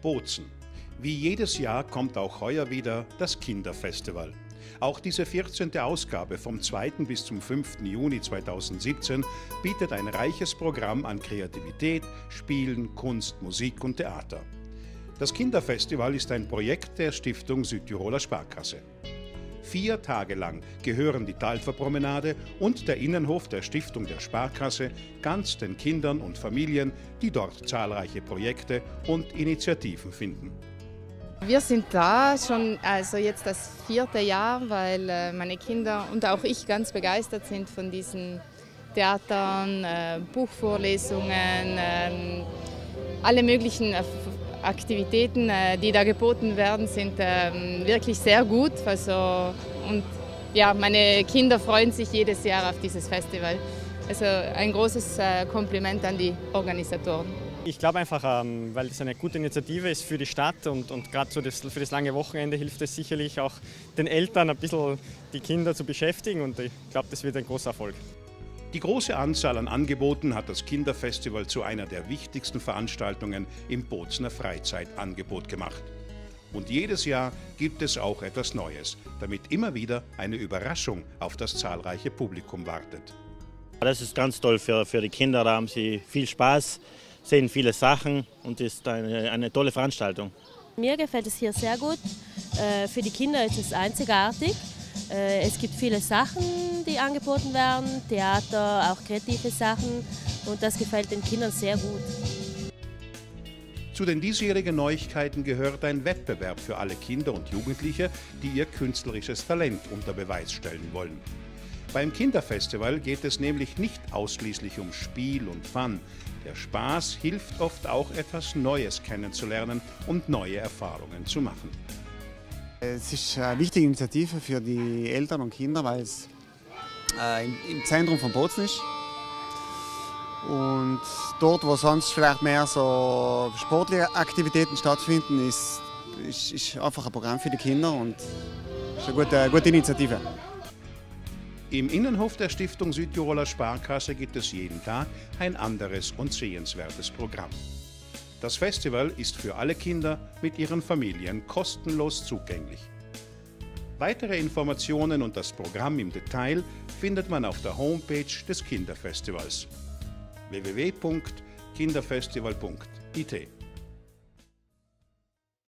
Bozen. Wie jedes Jahr kommt auch heuer wieder das Kinderfestival. Auch diese 14. Ausgabe vom 2. bis zum 5. Juni 2017 bietet ein reiches Programm an Kreativität, Spielen, Kunst, Musik und Theater. Das Kinderfestival ist ein Projekt der Stiftung Südtiroler Sparkasse. Vier Tage lang gehören die Talferpromenade und der Innenhof der Stiftung der Sparkasse ganz den Kindern und Familien, die dort zahlreiche Projekte und Initiativen finden. Wir sind da schon also jetzt das vierte Jahr, weil äh, meine Kinder und auch ich ganz begeistert sind von diesen Theatern, äh, Buchvorlesungen, ähm, alle möglichen Aktivitäten, die da geboten werden, sind ähm, wirklich sehr gut. Also, und ja, meine Kinder freuen sich jedes Jahr auf dieses Festival. Also ein großes Kompliment an die Organisatoren. Ich glaube einfach, ähm, weil es eine gute Initiative ist für die Stadt und, und gerade so das, für das lange Wochenende hilft es sicherlich auch den Eltern ein bisschen die Kinder zu beschäftigen und ich glaube, das wird ein großer Erfolg. Die große Anzahl an Angeboten hat das Kinderfestival zu einer der wichtigsten Veranstaltungen im Bozner Freizeitangebot gemacht. Und jedes Jahr gibt es auch etwas Neues, damit immer wieder eine Überraschung auf das zahlreiche Publikum wartet. Das ist ganz toll für, für die Kinder, da haben sie viel Spaß sehen viele Sachen und ist eine, eine tolle Veranstaltung. Mir gefällt es hier sehr gut. Äh, für die Kinder ist es einzigartig. Äh, es gibt viele Sachen, die angeboten werden, Theater, auch kreative Sachen und das gefällt den Kindern sehr gut. Zu den diesjährigen Neuigkeiten gehört ein Wettbewerb für alle Kinder und Jugendliche, die ihr künstlerisches Talent unter Beweis stellen wollen. Beim Kinderfestival geht es nämlich nicht ausschließlich um Spiel und Fun. Der Spaß hilft oft auch etwas Neues kennenzulernen und neue Erfahrungen zu machen. Es ist eine wichtige Initiative für die Eltern und Kinder, weil es äh, im Zentrum von Bozen ist. Und dort, wo sonst vielleicht mehr so sportliche Aktivitäten stattfinden, ist, ist, ist einfach ein Programm für die Kinder und ist eine gute, eine gute Initiative. Im Innenhof der Stiftung Südtiroler Sparkasse gibt es jeden Tag ein anderes und sehenswertes Programm. Das Festival ist für alle Kinder mit ihren Familien kostenlos zugänglich. Weitere Informationen und das Programm im Detail findet man auf der Homepage des Kinderfestivals www.kinderfestival.it.